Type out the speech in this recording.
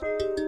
you